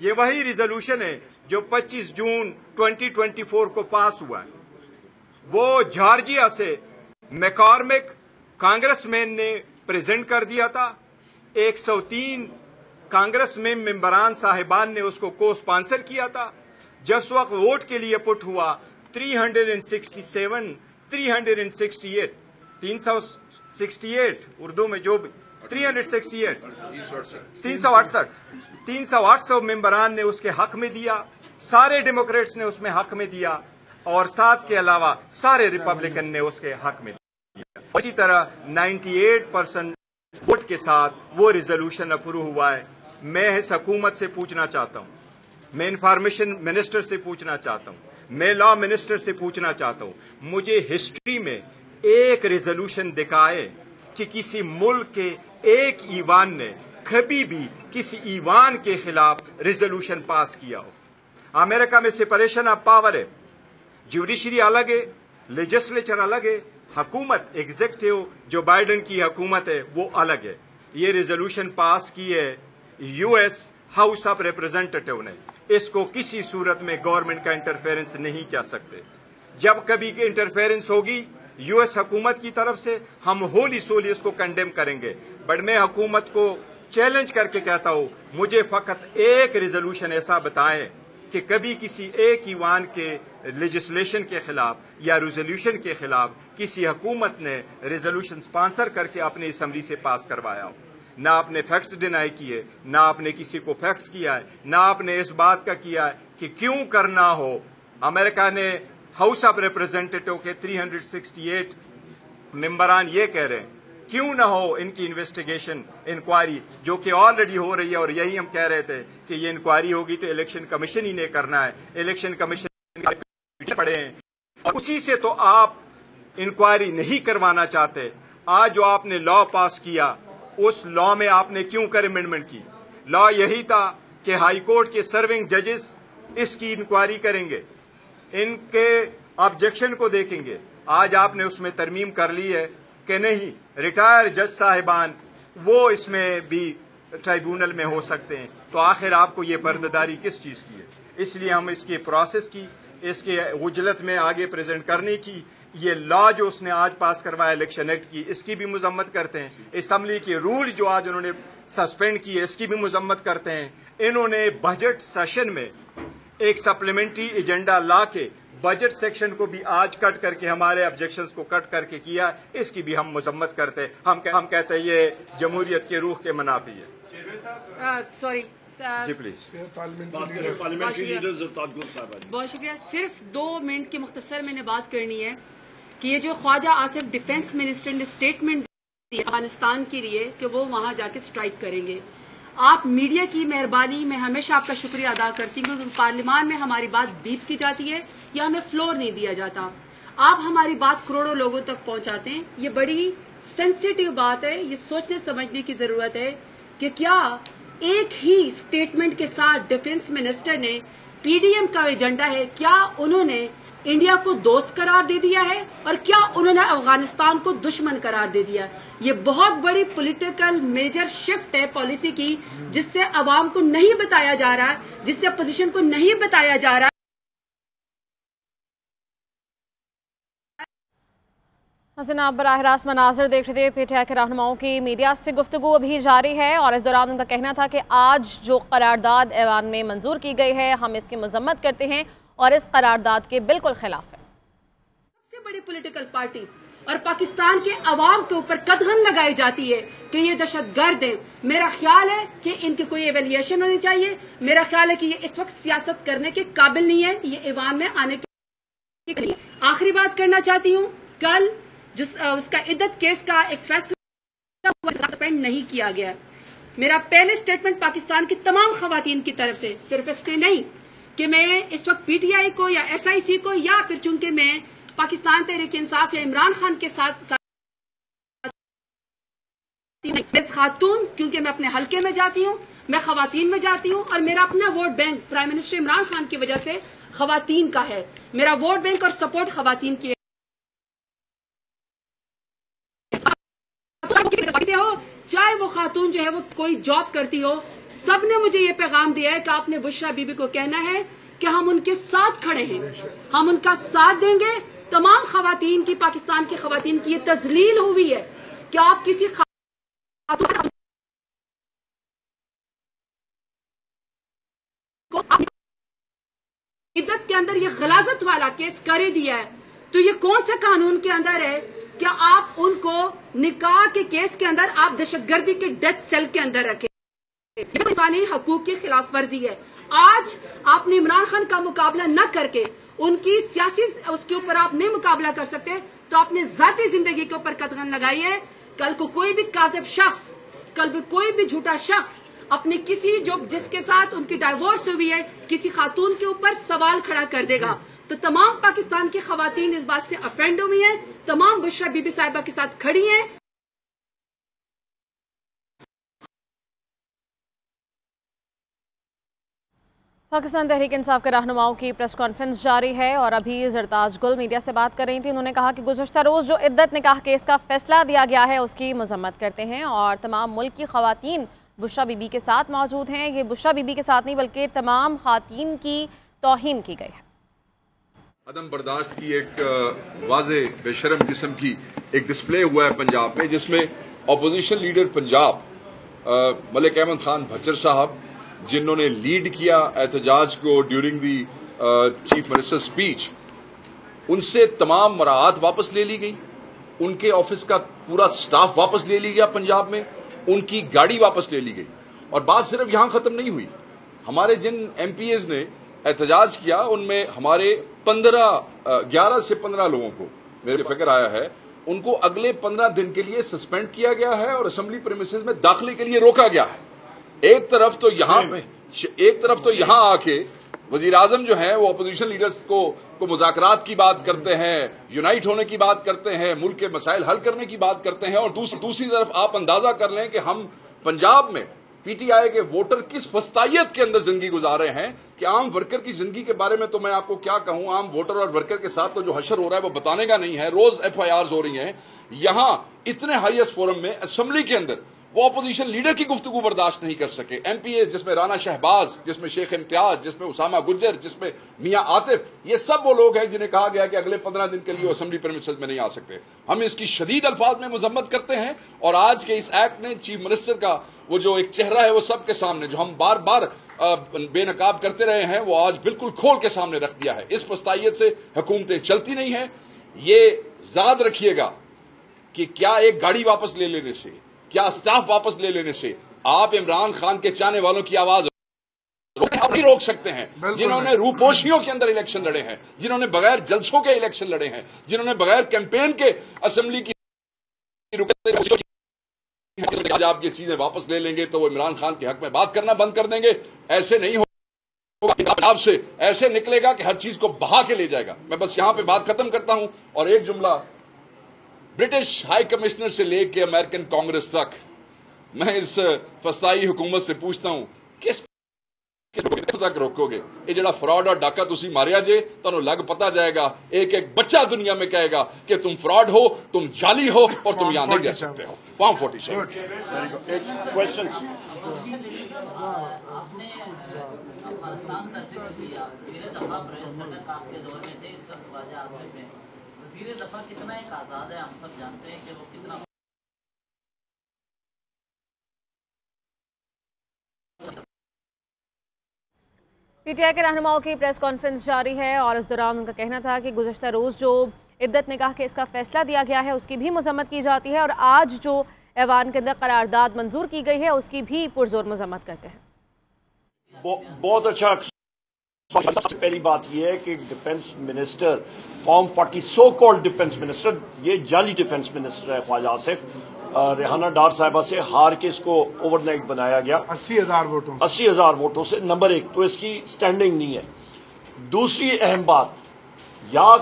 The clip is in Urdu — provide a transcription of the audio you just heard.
یہ وہی ریزولوشن ہے جو پچیس جون ٹوینٹی ٹوینٹی فور کو پاس ہوا ہے۔ وہ جارجیا سے میکارمک کانگریس مین نے پریزنٹ کر دیا تھا۔ ایک سو تین کانگریس میں ممبران صاحبان نے اس کو کو اسپانسر کیا تھا۔ جب اس وقت ووٹ کے لیے پٹ ہوا 367 368 368 اردو میں جو بھی۔ 368 تین سو اڑسٹھ تین سو آٹھ سو ممبران نے اس کے حق میں دیا۔ سارے ڈیموکریٹس نے اس میں حق میں دیا۔ اور ساتھ کے علاوہ سارے ریپبلکن نے اس کے حق میں دیا۔ اسی طرح نائنٹی ایٹ پرسینٹ ووٹ کے ساتھ وہ ریزولوشن اپروو ہوا ہے۔ میں اس حکومت سے پوچھنا چاہتا ہوں۔ میں انفارمیشن منسٹر سے پوچھنا چاہتا ہوں۔ میں لا منسٹر سے پوچھنا چاہتا ہوں۔ مجھے ہسٹری میں ایک ریزولوشن دکھائے۔ کہ کسی ملک کے ایک ایوان نے کبھی بھی کسی ایوان کے خلاف ریزولوشن پاس کیا ہو۔ امریکہ میں سپریشن آف پاور ہے۔ جوڈیشری الگ ہے۔ لیجسلیچر الگ ہے۔ حکومت ایگزیکٹو جو بائیڈن کی حکومت ہے، وہ الگ ہے۔ یہ ریزولوشن پاس کی ہے۔ U S House of Representative نے۔ اس کو کسی صورت میں گورنمنٹ کا انٹرفیرنس نہیں کہہ سکتے۔ جب کبھی انٹرفیرنس ہوگی یو ایس حکومت کی طرف سے ہم ہولی سولی اس کو کنڈیم کریں گے۔ بٹ میں حکومت کو چیلنج کر کے کہتا ہوں، مجھے فقط ایک ریزولوشن ایسا بتائیں کہ کبھی کسی ایک ایوان کے لیجسلیشن کے خلاف یا ریزولوشن کے خلاف کسی حکومت نے ریزولوشن سپانسر کر کے اپنی اسمبلی سے پاس کروایا ہو۔ نہ آپ نے فیکٹس ڈینائی کیے، نہ آپ نے کسی کو فیکٹس کیا ہے، نہ آپ نے اس بات کا کیا ہے کہ کیوں کرنا ہو۔ امریکہ نے ہاؤس آف ریپرزینٹیٹو کے 368 ممبران یہ کہہ رہے ہیں، کیوں نہ ہو ان کی انویسٹیگیشن انکوائری جو کہ آلریڈی ہو رہی ہے اور یہی ہم کہہ رہے تھے کہ یہ انکوائری ہوگی تو الیکشن کمیشن ہی نے کرنا ہے۔ الیکشن کمیشن پڑے ہیں۔ اور اسی سے تو آپ انکوائری نہیں کروانا چاہتے۔ آج جو آپ نے لا پاس کیا، اس لا میں آپ نے کیوں کر امینڈمنٹ کی؟ لا یہی تھا کہ ہائی کورٹ کے سرونگ ججز اس کی انکوائری کریں گے۔ ان کے آبجیکشن کو دیکھیں گے۔ آج آپ نے اس میں ترمیم کر لی ہے کہ نہیں، ریٹائر جج صاحبان وہ اس میں بھی ٹرائیبونل میں ہو سکتے ہیں۔ تو آخر آپ کو یہ پردداری کس چیز کی ہے؟ اس لیے ہم اس کی پروسیس کی، اس کے اجلت میں آگے پریزنٹ کرنے کی، یہ لا جو اس نے آج پاس کروایا الیکشن ایکٹ کی، اس کی بھی مذمت کرتے ہیں۔ اسمبلی کے رول جو آج انہوں نے سسپینڈ کیے، اس کی بھی مذمت کرتے ہیں۔ انہوں نے بجٹ سیشن میں ایک سپلیمنٹری ایجنڈا لا کے بجٹ سیکشن کو بھی آج کٹ کر کے ہمارے آبجیکشنز کو کٹ کر کے کیا اس کی بھی ہم مذمت کرتے ہیں۔ ہم کہتے ہیں یہ جمہوریت کے روح کے منافی ہے۔ سوری جی پلیز بہت شکریہ۔ صرف دو منٹ کے مختصر میں نے بات کرنی ہے کہ یہ جو خواجہ آصف ڈیفنس منسٹر نے اسٹیٹمنٹ دی افغانستان کے لیے کہ وہ وہاں جا کے سٹرائک کریں گے۔ آپ میڈیا کی مہربانی میں ہمیشہ آپ کا شکریہ ادا کرتی ہوں کیونکہ پارلیمان میں ہماری بات بیت کی جاتی ہے یا ہمیں فلور نہیں دیا جاتا۔ آپ ہماری بات کروڑوں لوگوں تک پہنچاتے ہیں۔ یہ بڑی سینسیٹیو بات ہے۔ یہ سوچنے سمجھنے کی ضرورت ہے کہ کیا ایک ہی اسٹیٹمنٹ کے ساتھ ڈیفنس منسٹر نے پی ڈی ایم کا ایجنڈا ہے۔ کیا انہوں نے انڈیا کو دوست قرار دے دیا ہے اور کیا انہوں نے افغانستان کو دشمن قرار دے دیا یہ بہت بڑی پولیٹیکل میجر شفٹ ہے پالیسی کی، جس سے عوام کو نہیں بتایا جا رہا جس سے اپوزیشن کو نہیں بتایا جا رہا جناب، براہ راست مناظر دیکھ رہے تھے پی ٹی آئی کے رہنماؤں کی میڈیا سے گفتگو ابھی جاری ہے اور اس دوران ان کا کہنا تھا کہ آج جو قرارداد ایوان میں منظور کی گئی ہے، ہم اس کی مذمت کرتے ہیں۔ اور اس قرارداد کے بالکل خلاف ہے۔ سب سے بڑی پولیٹیکل پارٹی اور پاکستان کے عوام کے اوپر قدغن لگائی جاتی ہے کہ یہ دہشت گرد ہیں۔ میرا خیال ہے کہ ان کی کوئی ایویلیشن ہونی چاہیے۔ میرا خیال ہے کہ یہ اس وقت سیاست کرنے کے قابل نہیں ہے یہ ایوان میں آنے کے آخری بات کرنا چاہتی ہوں۔ کل جس اس کا عدت کیس کا ایک فیصلہ سسپینڈ نہیں کیا گیا۔ میرا پہلے سٹیٹمنٹ پاکستان کی تمام خواتین کی طرف سے، صرف اس لیے نہیں۔ کہ میں اس وقت پی ٹی آئی کو یا ایس آئی سی کو یا پھر چونکہ میں پاکستان تحریک انصاف یا عمران خان کے ساتھ خاتون، کیونکہ میں اپنے حلقے میں جاتی ہوں، میں خواتین میں جاتی ہوں اور میرا اپنا vote bank prime minister Imran Khan کی وجہ سے خواتین کا ہے۔ میرا ووٹ بینک اور سپورٹ خواتین کی ہو چاہے وہ خاتون جو ہے وہ کوئی جاب کرتی ہو، سب نے مجھے یہ پیغام دیا ہے کہ آپ نے بشرا بی بی کو کہنا ہے کہ ہم ان کے ساتھ کھڑے ہیں۔ ہم ان کا ساتھ دیں گے۔ تمام خواتین کی، پاکستان کی خواتین کی یہ تزلیل ہوئی ہے کہ آپ کسی خاتون کو عدت کے اندر یہ غلازت والا کیس کرے دیا ہے۔ تو یہ کون سے قانون کے اندر ہے کہ آپ ان کو نکاح کے کیس کے اندر آپ دہشت گردی کے ڈیتھ سیل کے اندر رکھیں؟ یہ انسانی حقوق کی خلاف ورزی ہے۔ آج آپ نے عمران خان کا مقابلہ نہ کر کے ان کی سیاسی اس کے اوپر آپ نہیں مقابلہ کر سکتے، تو آپ نے ذاتی زندگی کے اوپر قدغن لگائی ہے۔ کل کو کوئی بھی کاذب شخص، کل بھی کوئی بھی جھوٹا شخص اپنے کسی جو جس کے ساتھ ان کی ڈائیورس ہوئی ہے، کسی خاتون کے اوپر سوال کھڑا کر دے گا۔ تو تمام پاکستان کی خواتین اس بات سے افینڈ ہوئی ہیں۔ تمام بشرا بی بی صاحبہ کے ساتھ کھڑی ہیں۔ پاکستان تحریک انصاف کے رہنماؤں کی پریس کانفرنس جاری ہے اور ابھی زرتاج گل میڈیا سے بات کر رہی تھی انہوں نے کہا کہ گزشتہ روز جو عدت نکاح کیس کا فیصلہ دیا گیا ہے، اس کی مذمت کرتے ہیں اور تمام ملک کی خواتین بشرا بی بی کے ساتھ موجود ہیں۔ یہ بشرا بی بی کے ساتھ نہیں، بلکہ تمام خواتین کی توہین کی گئی ہے۔ عدم برداشت کی ایک واضح بے شرم قسم کی ایک ڈسپلے ہوا ہے پنجاب میں، جس میں اپوزیشن لیڈر پنجاب ملک احمد خان بھچر صاحب، جنہوں نے لیڈ کیا احتجاج کو during the chief minister speech ان سے تمام مراعات واپس لے لی گئی۔ ان کے آفس کا پورا سٹاف واپس لے لی گیا پنجاب میں، ان کی گاڑی واپس لے لی گئی۔ اور بات صرف یہاں ختم نہیں ہوئی۔ ہمارے جن ایم پی ایز نے احتجاج کیا ان میں ہمارے پندرہ گیارہ سے پندرہ لوگوں کو میرے فکر آیا ہے ان کو اگلے پندرہ دن کے لیے سسپینڈ کیا گیا ہے اور اسمبلی پریمیسز میں داخلے کے لیے روکا گیا ہے۔ ایک طرف تو یہاں پہ ایک طرف تو یہاں آ کے وزیر اعظم جو ہیں وہ اپوزیشن لیڈرز کو کو مذاکرات کی بات کرتے ہیں یونائٹ ہونے کی بات کرتے ہیں ملک کے مسائل حل کرنے کی بات کرتے ہیں اور دوسری طرف آپ اندازہ کر لیں کہ ہم پنجاب میں پی ٹی آئی کے ووٹر کس فستائیت کے اندر زندگی گزارے ہیں کہ عام ورکر کی زندگی کے بارے میں تو میں آپ کو کیا کہوں؟ عام ووٹر اور ورکر کے ساتھ تو جو حشر ہو رہا ہے وہ بتانے کا نہیں ہے، روز ایف آئی آرز ہو رہی ہیں۔ یہاں اتنے ہائیسٹ فورم میں اسمبلی کے اندر وہ اپوزیشن لیڈر کی گفتگو برداشت نہیں کر سکے۔ ایم پی اے جس میں رانا شہباز، جس میں شیخ امتیاز، جس میں اسامہ گجر، جس میں میاں عاطف، یہ سب وہ لوگ ہیں جنہیں کہا گیا کہ اگلے پندرہ دن کے لیے وہ اسمبلی پرمیسز میں نہیں آ سکتے۔ ہم اس کی شدید الفاظ میں مذمت کرتے ہیں اور آج کے اس ایکٹ نے چیف منسٹر کا وہ جو ایک چہرہ ہے وہ سب کے سامنے جو ہم بار بار بے نقاب کرتے رہے ہیں، وہ آج بالکل کھول کے سامنے رکھ دیا ہے۔ اس پستائیت سے حکومتیں چلتی نہیں ہیں۔ یہ یاد رکھیے گا کہ کیا ایک گاڑی واپس لے لینے سے کیا سٹاف واپس لے لینے سے؟ آپ عمران خان کے چاہنے والوں کی آواز نہیں روک سکتے ہیں۔ جنہوں نے روپوشیوں کے اندر الیکشن لڑے ہیں جنہوں نے بغیر جلسوں کے الیکشن لڑے ہیں جنہوں نے بغیر کیمپین کے اسمبلی کی آج آپ یہ چیزیں واپس لے لیں گے تو وہ عمران خان کے حق میں بات کرنا بند کر دیں گے۔ ایسے نہیں ہو سے ایسے نکلے گا کہ ہر چیز کو بہا کے لے جائے گا۔ میں بس یہاں پہ بات ختم کرتا ہوں اور ایک جملہ برٹش ہائی کمشنر سے لے کے امریکن کانگریس تک میں اس فسائی حکومت سے پوچھتا ہوں کس تک روکو گے؟ یہ جڑا فراڈ اور ڈاکہ تسی ماریا جے تو لگ پتا جائے گا ایک ایک بچہ دنیا میں کہے گا کہ تم فراڈ ہو تم جالی ہو اور تم یہاں نہیں رہ سکتے ہو۔ فارم فورٹی سیون دفعہ وزیر دفاع کتنا ایک آزاد ہے ہم سب جانتے ہیں کہ وہ کتنا پی ٹی آئی کے رہنماؤں کی پریس کانفرنس جاری ہے اور اس دوران ان کا کہنا تھا کہ گزشتہ روز جو عدت نکاح کے اس کا فیصلہ دیا گیا ہے اس کی بھی مذمت کی جاتی ہے اور آج جو ایوان کے اندر قرارداد منظور کی گئی ہے اس کی بھی پرزور مذمت کرتے ہیں۔ بہت اچھا سب سے پہلی بات یہ ہے کہ defence minister form forty so call defence minister یہ جعلی ڈیفنس منسٹر ہے خواجہ آصف۔ ریحانہ ڈار صاحبہ سے ہار کے اس کو اوور نائٹ بنایا گیا۔ اسی ہزار ووٹوں اسی ہزار ووٹوں سے۔ نمبر ایک تو اس کی سٹینڈنگ نہیں ہے۔ دوسری اہم بات یا